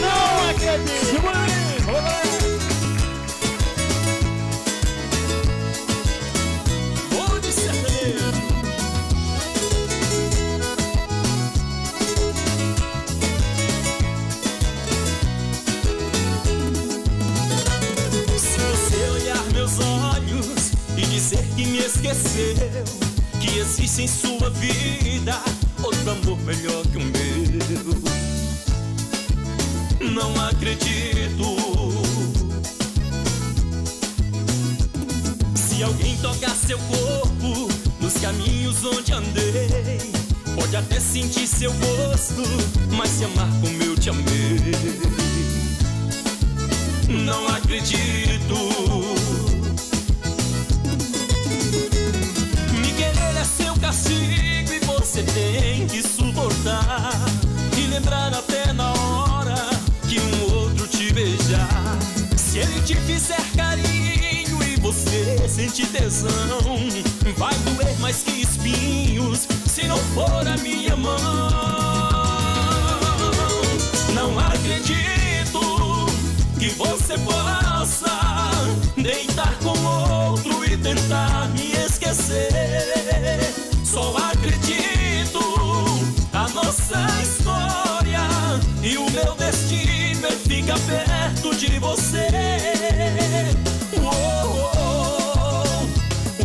Não acredito! Segura aí! Vamos lá! Vou de. Se você olhar meus olhos e dizer que me esqueceu, que existe em sua vida outro amor melhor que o meu, não acredito. Se alguém tocar seu corpo nos caminhos onde andei, pode até sentir seu gosto, mas se amar como eu te amei, não acredito. Me querer é seu castigo e você tem beijar. Se ele te fizer carinho e você sentir tesão, vai doer mais que espinhos se não for a minha mão. Não acredito que você possa deitar com outro e tentar me esquecer. Só acredito a nossa história e o meu destino é ficar perto de você. Uou, uou,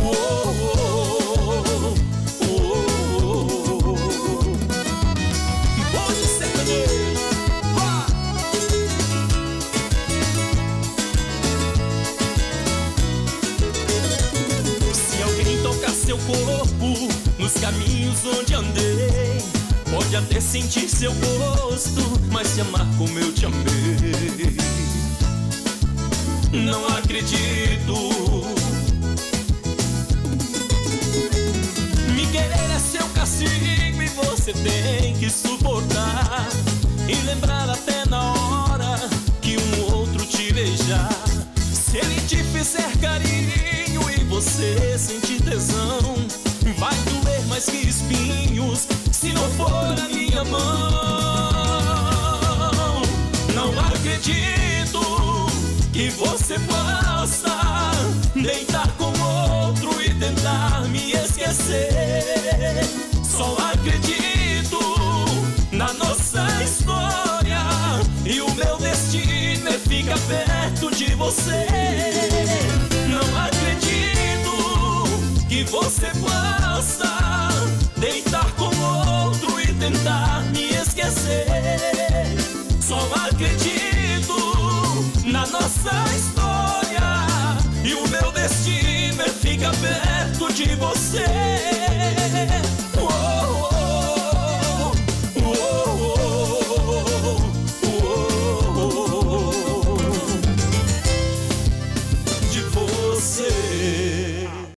uou, uou, uou. Vou de. Vá! Se alguém tocar seu corpo nos caminhos onde andei, pode até sentir seu gosto, mas se amar como eu te amei, não acredito. Me querer é seu castigo e você tem que suportar e lembrar até na hora que um outro te beijar. Se ele te fizer carinho e você sentir tesão, vai doer mais que espinhos se não for a minha mão. Não acredito que você possa deitar com outro e tentar me esquecer. Só acredito na nossa história e o meu destino é ficar perto de você. Tentar me esquecer. Só acredito na nossa história e o meu destino é ficar perto de você.